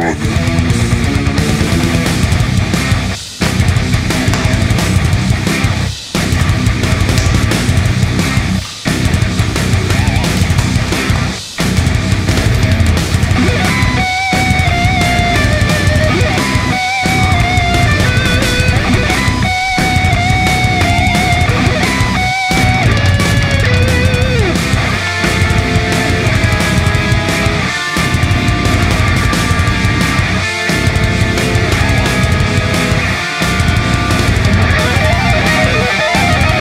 brother.